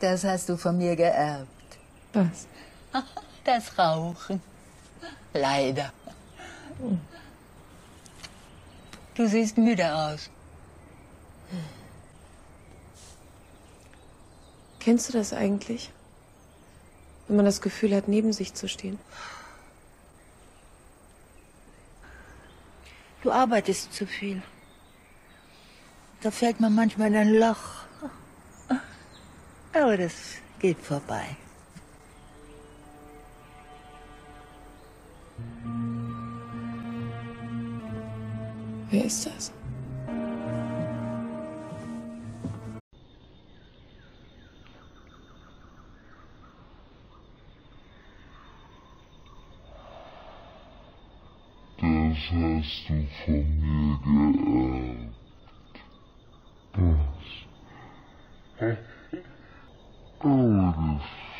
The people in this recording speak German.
Das hast du von mir geerbt. Was? Das Rauchen. Leider. Du siehst müde aus. Kennst du das eigentlich? Wenn man das Gefühl hat, neben sich zu stehen. Du arbeitest zu viel. Da fällt man manchmal in ein Loch. Aber das geht vorbei. Wer ist das? Das hast du von mir geerbt. Das. Aber das geht vorbei.